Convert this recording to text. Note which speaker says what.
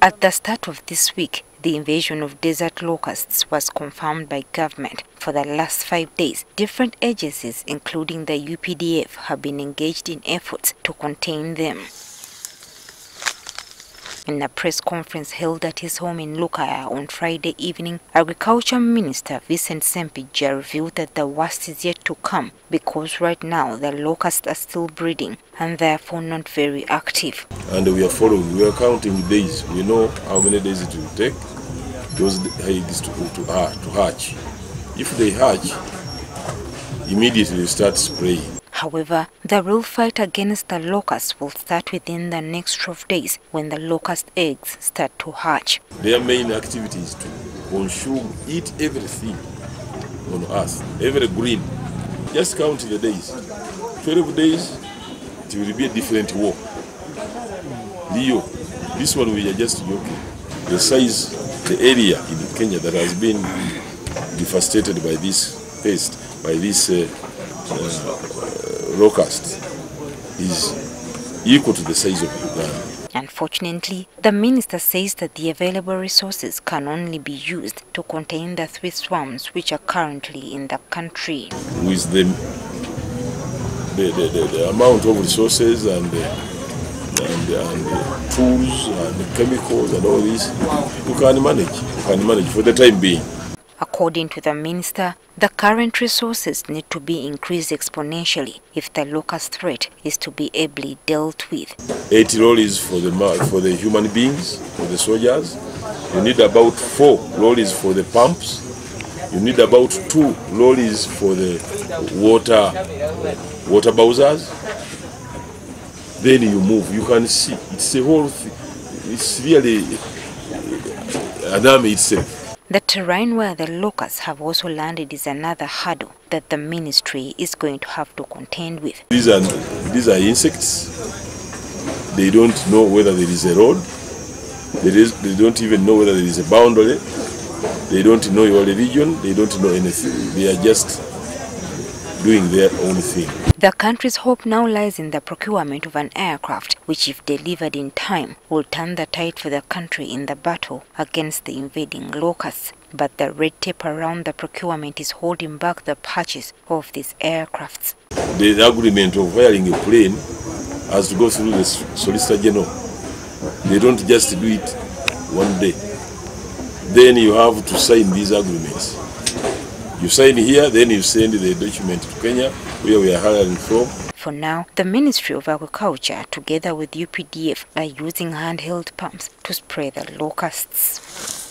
Speaker 1: At the start of this week, the invasion of desert locusts was confirmed by government. For the last five days, different agencies, including the UPDF, have been engaged in efforts to contain them. In a press conference held at his home in Lukaya on Friday evening, Agriculture Minister Vincent Ssempijja revealed that the worst is yet to come because right now the locusts are still breeding and therefore not very active.
Speaker 2: And we are following, we are counting days. We know how many days it will take those eggs to, to, to hatch. If they hatch, immediately start spraying.
Speaker 1: However, the real fight against the locusts will start within the next 12 days when the locust eggs start to hatch.
Speaker 2: Their main activity is to consume, eat everything on earth, every green. Just count the days. 12 days, it will be a different war. Leo, this one we are just joking. The size, the area in Kenya that has been devastated by this pest, by this uh, uh, is equal to the size of Uganda.
Speaker 1: Unfortunately, the minister says that the available resources can only be used to contain the three swarms which are currently in the country.
Speaker 2: With the, the, the, the, the amount of resources and the, and, and tools and chemicals and all this, you can manage. You can manage for the time being.
Speaker 1: According to the minister, the current resources need to be increased exponentially if the locust threat is to be ably dealt with.
Speaker 2: Eight lorries for the for the human beings, for the soldiers. You need about four lorries for the pumps. You need about two lorries for the water water bowsers. Then you move. You can see it's a whole. Thing. It's really uh, uh, uh, an army itself.
Speaker 1: The terrain where the locusts have also landed is another hurdle that the ministry is going to have to contend with.
Speaker 2: These are, these are insects. They don't know whether there is a road. There is, they don't even know whether there is a boundary. They don't know your religion. They don't know anything. They are just doing their own thing.
Speaker 1: The country's hope now lies in the procurement of an aircraft, which if delivered in time, will turn the tide for the country in the battle against the invading locusts. But the red tape around the procurement is holding back the purchase of these aircrafts.
Speaker 2: The agreement of hiring a plane has to go through the Solicitor General. They don't just do it one day. Then you have to sign these agreements. You sign here, then you send the document to Kenya, where we are hiring from.
Speaker 1: For now, the Ministry of Agriculture, together with UPDF, are using handheld pumps to spray the locusts.